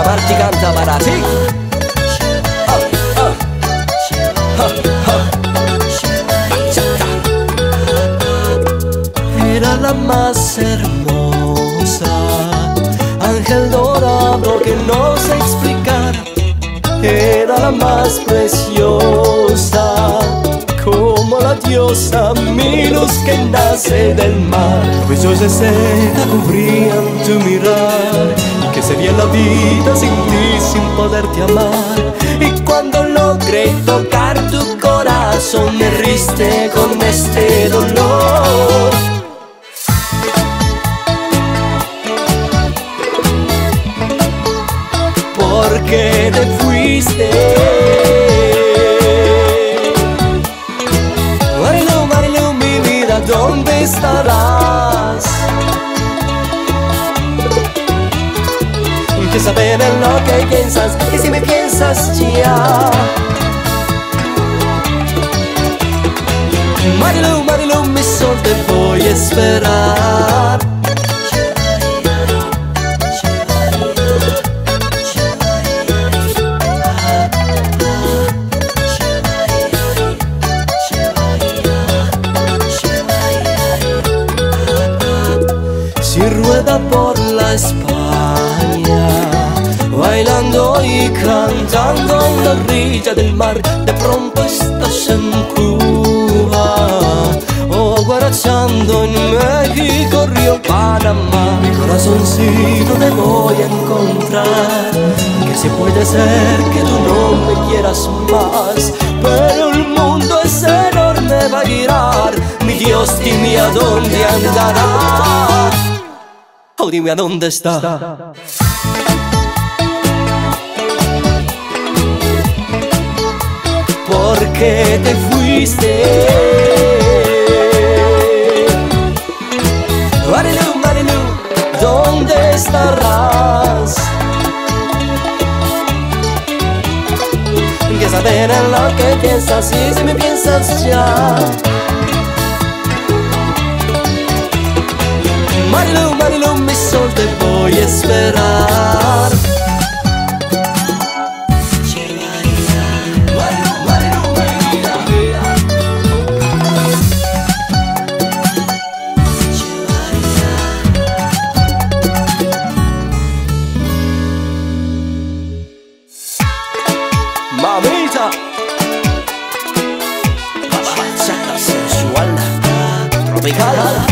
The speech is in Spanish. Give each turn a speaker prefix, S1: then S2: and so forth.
S1: Luca Marti canta para ti. Era la más hermosa, ángel dorado que no sé explicar. Era la más preciosa, como la diosa Minos que nace del mar. Besos de seda cubrían tu mirar, que sería la vida sin ti, sin poderte amar. Y cuando logré tocar tu corazón, me riste con este dolor. porque te fuiste. Marilu, Marilu, mi vida, ¿dónde estarás? Que saber en lo que piensas y si me piensas ya. Marilu, Marilu, mi sol te voy a esperar. si rueda por la España, y cantando en la orilla del mar. De pronto estás en Cuba o guarachando en México, Río Panamá. Mi corazoncito te voy a encontrar, que si puede ser que tú no me quieras más, pero el mundo es enorme, va a girar. Mi Dios, dime a dónde andará. Oh, dime a dónde está. ¿Por qué te fuiste? Marilu, Marilu, ¿dónde estarás? Que saber en lo que piensas y si me piensas ya. Marilu, Marilu, mi sol te voy a esperar. colors.